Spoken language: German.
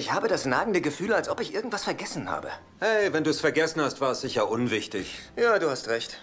Ich habe das nagende Gefühl, als ob ich irgendwas vergessen habe. Hey, wenn du es vergessen hast, war es sicher unwichtig. Ja, du hast recht.